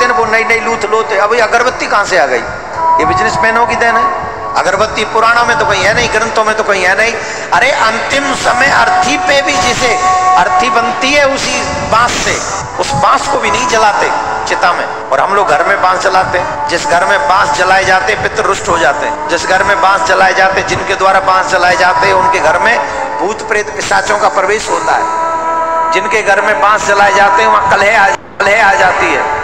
होते हैं वो नई नई लूथ लोते अब ये अगरबत्ती कहाँ से आ गई? ये बिजनेसमैनों की देन है। अगरबत्ती पुराणों में तो कहीं है नहीं, ग्रंथों में तो कहीं है नहीं। अरे, अंतिम समय अर्थी पे भी जिसे अर्थी बनती है, उसी बाँस से। उस बाँस को भी नहीं जलाते चिता में। और हम लोग घर में बाँस जलाते हैं। जिस घर में बाँस जलाए जाते, पितृ रुष्ट हो जाते हैं। जिस घर में बाँस जलाए जाते, जिनके द्वारा बाँस जलाए जाते हैं, उनके घर में भूत प्रेत पिशाचों का प्रवेश होता है। जिनके घर में बाँस जलाए जाते हैं, वहाँ कलह आ कलह आ जाती है।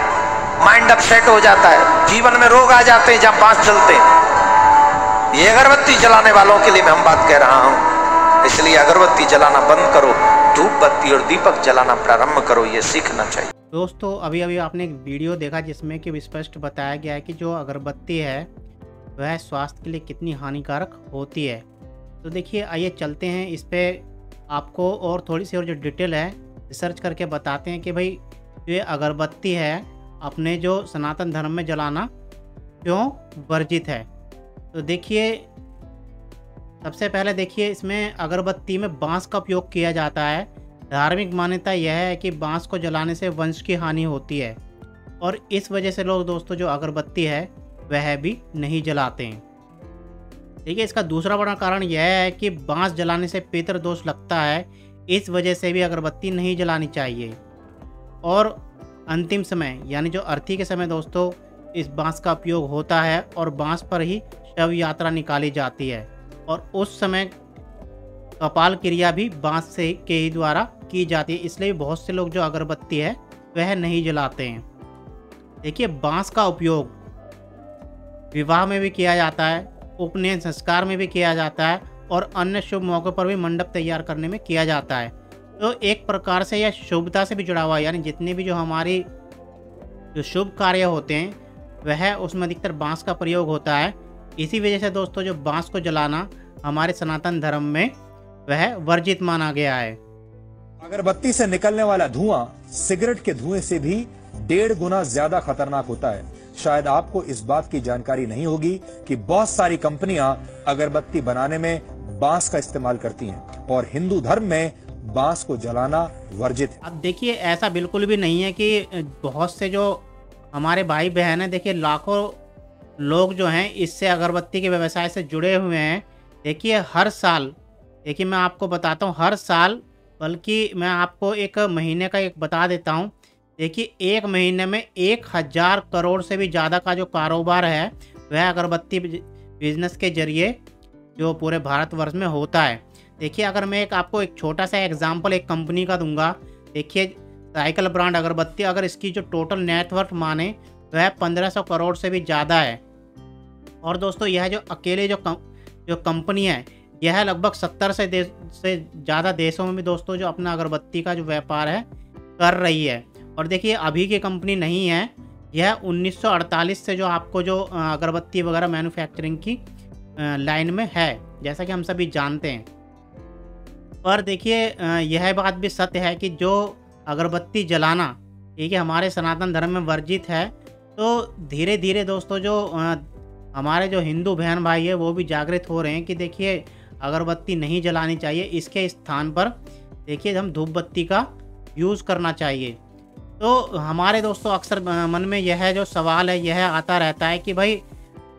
माइंड अपसेट हो जाता है। जीवन में रोग आ जाते हैं, जब बाँस चलते हैं। ये अगरबत्ती जलाने वालों के लिए मैं हम बात कह रहा हूँ। इसलिए अगरबत्ती जलाना बंद करो धूप बत्ती और दीपक जलाना प्रारंभ करो, ये सीखना चाहिए। दोस्तों अभी अभी आपने एक वीडियो देखा जिसमें कि स्पष्ट बताया गया है कि जो अगरबत्ती है, वह स्वास्थ्य के लिए कितनी हानिकारक होती है। तो देखिए, आइए चलते हैं। इस पर आपको और थोड़ी सी और जो डिटेल है, रिसर्च करके बताते हैं कि भाई ये अगरबत्ती है अपने जो सनातन धर्म में जलाना क्यों वर्जित है? तो देखिए, सबसे पहले देखिए, इसमें अगरबत्ती में बाँस का उपयोग किया जाता है। धार्मिक मान्यता यह है कि बाँस को जलाने से वंश की हानि होती है और इस वजह से लोग दोस्तों, जो अगरबत्ती है, वह भी नहीं जलाते हैं। देखिए, इसका दूसरा बड़ा कारण यह है कि बाँस जलाने से पितर दोष लगता है। इस वजह से भी अगरबत्ती नहीं जलानी चाहिए। और अंतिम समय, यानी जो अर्थी के समय दोस्तों, इस बाँस का उपयोग होता है और बाँस पर ही शव यात्रा निकाली जाती है। और उस समय कपाल क्रिया भी बाँस से, के ही द्वारा की जाती है। इसलिए बहुत से लोग जो अगरबत्ती है, वह नहीं जलाते हैं। देखिए, बाँस का उपयोग विवाह में भी किया जाता है, उपनयन संस्कार में भी किया जाता है और अन्य शुभ मौक़ों पर भी मंडप तैयार करने में किया जाता है। तो एक प्रकार से यह शुभता से भी जुड़ा हुआ है। यानी जितने भी जो हमारी जो शुभ कार्य होते हैं, वह उसमें अधिकतर बाँस का प्रयोग होता है। इसी वजह से दोस्तों, जो बाँस को जलाना हमारे सनातन धर्म में वह वर्जित माना गया है। अगरबत्ती से निकलने वाला धुआँ सिगरेट के धुएँ से भी डेढ़ गुना ज़्यादा खतरनाक होता है। शायद आपको इस बात की जानकारी नहीं होगी कि बहुत सारी कंपनियाँ अगरबत्ती बनाने में बाँस का इस्तेमाल करती हैं। और हिंदू धर्म में बाँस को जलाना वर्जित है। अब देखिए, ऐसा बिल्कुल भी नहीं है कि बहुत से जो हमारे भाई बहन हैं, देखिए, लाखों लोग जो हैं, इससे अगरबत्ती के व्यवसाय से जुड़े हुए हैं। देखिए, हर साल, देखिए, मैं आपको बताता हूँ, हर साल, बल्कि मैं आपको एक महीने का एक बता देता हूँ, देखिए, एक महीने में एक हज़ार करोड़ से भी ज़्यादा का जो कारोबार है, वह अगरबत्ती बिज़नेस के ज़रिए जो पूरे भारतवर्ष में होता है। देखिए अगर मैं एक आपको एक छोटा सा एग्जांपल एक कंपनी का दूँगा। देखिए साइकिल ब्रांड अगरबत्ती अगर इसकी जो टोटल नेटवर्क माने वह पंद्रह सौ करोड़ से भी ज़्यादा है। और दोस्तों यह जो अकेले जो कम, जो कंपनी है यह लगभग सत्तर से देश से ज़्यादा देशों में भी दोस्तों जो अपना अगरबत्ती का जो व्यापार है कर रही है। और देखिए अभी की कंपनी नहीं है। यह 1948 से जो आपको जो अगरबत्ती वगैरह मैन्युफैक्चरिंग की लाइन में है जैसा कि हम सभी जानते हैं। पर देखिए यह बात भी सत्य है कि जो अगरबत्ती जलाना, ठीक है, हमारे सनातन धर्म में वर्जित है तो धीरे धीरे दोस्तों जो हमारे जो हिंदू बहन भाई है, वो भी जागृत हो रहे हैं कि देखिए, अगरबत्ती नहीं जलानी चाहिए, इसके स्थान पर देखिए, हम धूप बत्ती का यूज़ करना चाहिए। तो हमारे दोस्तों अक्सर मन में यह जो सवाल है, यह आता रहता है कि भाई,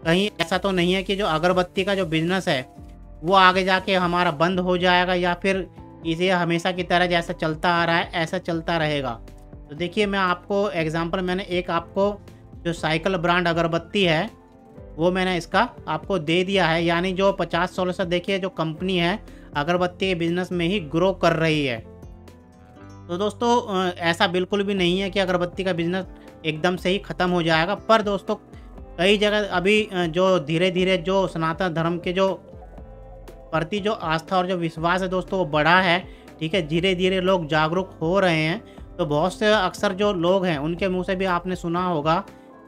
कहीं ऐसा तो नहीं है कि जो अगरबत्ती का जो बिज़नेस है वो आगे जाके हमारा बंद हो जाएगा या फिर इसे हमेशा की तरह जैसा चलता आ रहा है, ऐसा चलता रहेगा। तो देखिए, मैं आपको एग्ज़ाम्पल मैंने एक आपको जो साइकिल ब्रांड अगरबत्ती है, वो मैंने इसका आपको दे दिया है। यानी जो पचास सोलह सौ देखिए, जो कंपनी है, अगरबत्ती के बिज़नेस में ही ग्रो कर रही है। तो दोस्तों ऐसा बिल्कुल भी नहीं है कि अगरबत्ती का बिज़नेस एकदम से ही ख़त्म हो जाएगा। पर दोस्तों, कई जगह अभी जो धीरे धीरे जो सनातन धर्म के जो प्रति जो आस्था और जो विश्वास है दोस्तों, वो बढ़ा है। ठीक है धीरे धीरे लोग जागरूक हो रहे हैं। तो बहुत से अक्सर जो लोग हैं, उनके मुँह से भी आपने सुना होगा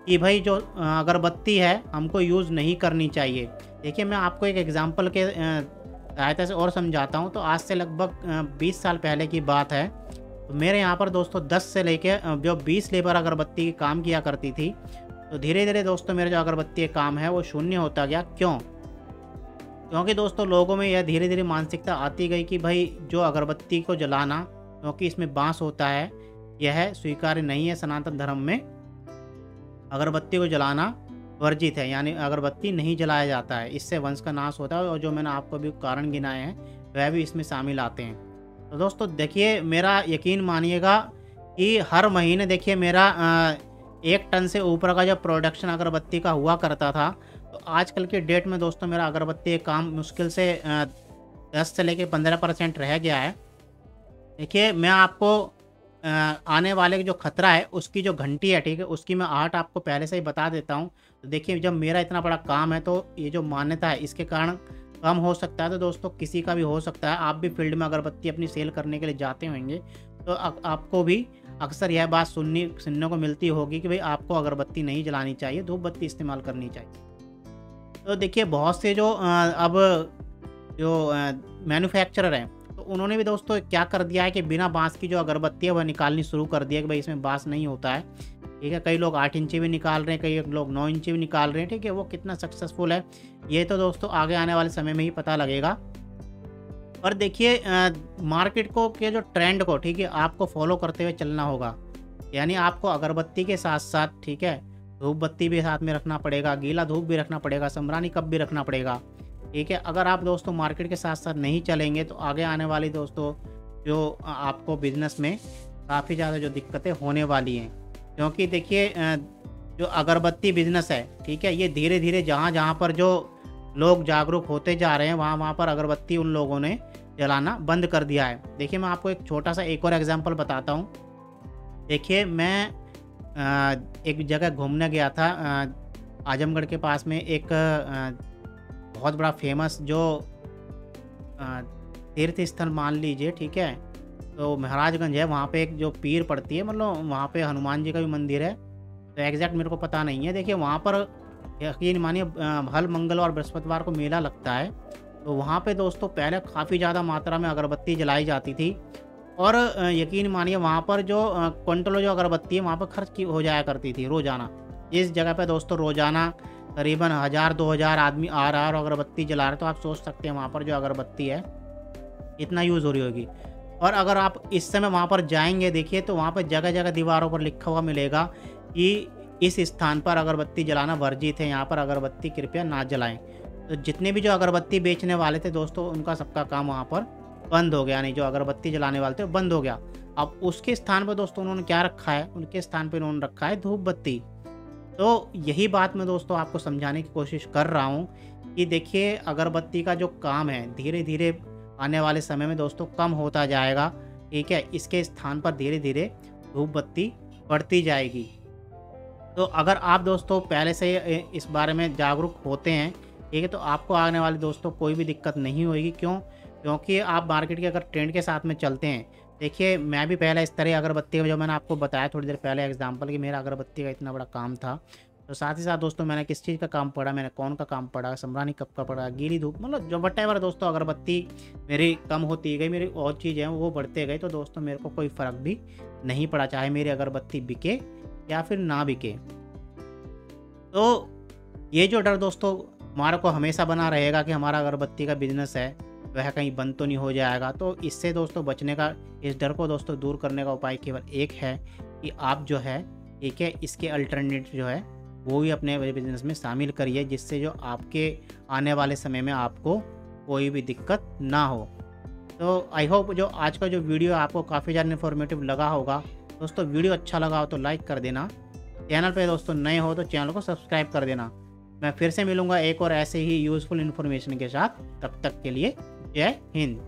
कि भाई जो अगरबत्ती है, हमको यूज़ नहीं करनी चाहिए। देखिए, मैं आपको एक एग्ज़ाम्पल के सहायता से और समझाता हूँ। तो आज से लगभग 20 साल पहले की बात है। तो मेरे यहाँ पर दोस्तों 10 से लेके जो 20 लेबर अगरबत्ती काम किया करती थी। तो धीरे धीरे दोस्तों, मेरे जो अगरबत्ती काम है, वो शून्य होता गया। क्यों? क्योंकि दोस्तों लोगों में यह धीरे धीरे मानसिकता आती गई कि भाई, जो अगरबत्ती को जलाना, क्योंकि इसमें बाँस होता है, यह स्वीकार्य नहीं है सनातन धर्म में। अगरबत्ती को जलाना वर्जित है, यानी अगरबत्ती नहीं जलाया जाता है। इससे वंश का नाश होता है और जो मैंने आपको अभी कारण गिनाए हैं, वह भी इसमें शामिल आते हैं। तो दोस्तों देखिए, मेरा यकीन मानिएगा कि हर महीने देखिए मेरा एक टन से ऊपर का जब प्रोडक्शन अगरबत्ती का हुआ करता था तो आजकल के डेट में दोस्तों मेरा अगरबत्ती काम मुश्किल से दस से लेके पंद्रह परसेंट रह गया है। देखिए मैं आपको आने वाले जो खतरा है उसकी जो घंटी है ठीक है उसकी मैं आर्ट आपको पहले से ही बता देता हूँ। तो देखिए जब मेरा इतना बड़ा काम है तो ये जो मान्यता है इसके कारण कम हो सकता है। तो दोस्तों किसी का भी हो सकता है। आप भी फ़ील्ड में अगरबत्ती अपनी सेल करने के लिए जाते होंगे तो आ, आपको भी अक्सर यह बात सुननी सुनने को मिलती होगी कि भाई आपको अगरबत्ती नहीं जलानी चाहिए धूप बत्ती इस्तेमाल करनी चाहिए। तो देखिए, बहुत से जो अब जो मैन्युफैक्चरर हैं तो उन्होंने भी दोस्तों क्या कर दिया है कि बिना बाँस की जो अगरबत्ती है, वह निकालनी शुरू कर दिया कि भाई इसमें बाँस नहीं होता है। ठीक है, कई लोग आठ इंची भी निकाल रहे हैं, कई लोग नौ इंची भी निकाल रहे हैं, ठीक है, वो कितना सक्सेसफुल है, ये तो दोस्तों आगे आने वाले समय में ही पता लगेगा। और देखिए मार्केट को, के जो ट्रेंड को, ठीक है, आपको फॉलो करते हुए चलना होगा। यानी आपको अगरबत्ती के साथ साथ ठीक है धूप बत्ती भी साथ में रखना पड़ेगा, गीला धूप भी रखना पड़ेगा समरानी कप भी रखना पड़ेगा। ठीक है, अगर आप दोस्तों मार्केट के साथ साथ नहीं चलेंगे तो आगे आने वाली दोस्तों जो आपको बिज़नेस में काफ़ी ज़्यादा जो दिक्कतें होने वाली हैं। क्योंकि देखिए जो अगरबत्ती बिज़नेस है, ठीक है, ये धीरे धीरे जहाँ जहाँ पर जो लोग जागरूक होते जा रहे हैं वहाँ वहाँ पर अगरबत्ती उन लोगों ने जलाना बंद कर दिया है। देखिए, मैं आपको एक छोटा सा एक और एग्ज़ाम्पल बताता हूँ। देखिए, मैं एक जगह घूमने गया था आजमगढ़ के पास में एक बहुत बड़ा फ़ेमस जो तीर्थ स्थल मान लीजिए, ठीक है? तो महाराजगंज है, वहाँ पे एक जो पीर पड़ती है मतलब वहाँ पे हनुमान जी का भी मंदिर है। तो एग्जैक्ट मेरे को पता नहीं है, देखिए वहाँ पर यकीन मानिए हल मंगल और बृहस्पतिवार को मेला लगता है। तो वहाँ पे दोस्तों पहले काफ़ी ज़्यादा मात्रा में अगरबत्ती जलाई जाती थी। और यकीन मानिए वहाँ पर जो क्विंटलों जो अगरबत्ती है, वहाँ पर खर्च की हो जाया करती थी रोज़ाना। इस जगह पे दोस्तों रोज़ाना करीबन हज़ार, दो हज़ार आदमी आ रहा है और अगरबत्ती जला रहे तो आप सोच सकते हैं वहाँ पर जो अगरबत्ती है, इतना यूज़ हो रही होगी। और अगर आप इस समय वहाँ पर जाएँगे, देखिए तो वहाँ पर जगह जगह दीवारों पर लिखा हुआ मिलेगा कि इस स्थान पर अगरबत्ती जलाना वर्जित है, यहाँ पर अगरबत्ती कृपया ना जलाएँ। तो जितने भी जो अगरबत्ती बेचने वाले थे दोस्तों, उनका सबका काम वहाँ पर बंद हो गया नहीं जो अगरबत्ती जलाने वाले थे बंद हो गया। अब उसके स्थान पर दोस्तों उन्होंने क्या रखा है? उनके स्थान पर उन्होंने रखा है धूप बत्ती तो यही बात मैं दोस्तों आपको समझाने की कोशिश कर रहा हूँ कि देखिए, अगरबत्ती का जो काम है धीरे धीरे आने वाले समय में दोस्तों कम होता जाएगा, ठीक है? इसके स्थान पर धीरे धीरे धूप बत्ती बढ़ती जाएगी। तो अगर आप दोस्तों पहले से इस बारे में जागरूक होते हैं, ठीक है? तो आपको आने वाले दोस्तों कोई भी दिक्कत नहीं होगी। क्यों? क्योंकि आप मार्केट के अगर ट्रेंड के साथ में चलते हैं, देखिए, मैं भी पहले इस तरह अगरबत्ती का, जो मैंने आपको बताया थोड़ी देर पहले एग्ज़ाम्पल कि मेरा अगरबत्ती का इतना बड़ा काम था। तो साथ ही साथ दोस्तों, मैंने किस चीज़ का काम पढ़ा? मैंने कौन का काम पढ़ा? समरानी कप का पढ़ा? गीली धूप? मतलब जो वाला दोस्तों, अगरबत्ती मेरी कम होती गई, मेरी और चीज़ें वो बढ़ते गए तो दोस्तों, मेरे को कोई फ़र्क भी नहीं पड़ा, चाहे मेरी अगरबत्ती बिके या फिर ना बिके। तो ये जो डर दोस्तों, हमारे को हमेशा बना रहेगा कि हमारा अगरबत्ती का बिज़नेस है। वह कहीं बंद तो नहीं हो जाएगा। तो इससे दोस्तों बचने का, इस डर को दोस्तों दूर करने का उपाय केवल एक है कि आप जो है, ठीक है, इसके अल्टरनेट जो है, वो भी अपने बिज़नेस में शामिल करिए जिससे जो आपके आने वाले समय में आपको कोई भी दिक्कत ना हो। तो आई होप जो आज का जो वीडियो आपको काफ़ी ज़्यादा इन्फॉर्मेटिव लगा होगा। दोस्तों वीडियो अच्छा लगा हो तो लाइक कर देना। चैनल पे दोस्तों नए हो तो चैनल को सब्सक्राइब कर देना। मैं फिर से मिलूँगा एक और ऐसे ही यूज़फुल इन्फॉर्मेशन के साथ। तब तक के लिए जय हिंद